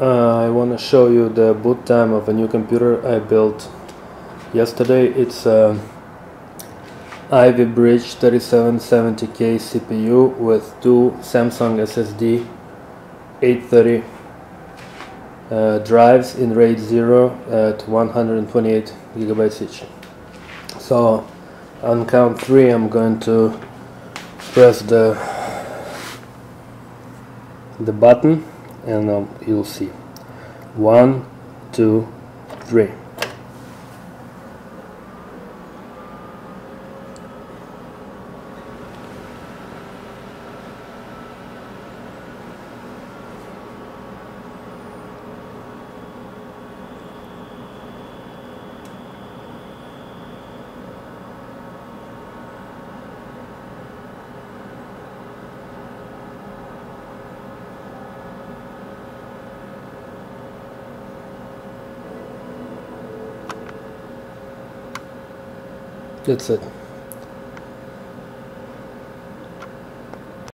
uh, I want to show you the boot time of a new computer I built yesterday. It's a Ivy Bridge 3770K CPU with two Samsung SSD 830 uh, drives in RAID 0 at 128 gigabytes each. So on count 3 I'm going to press the the button and um, you'll see. One two three 这次。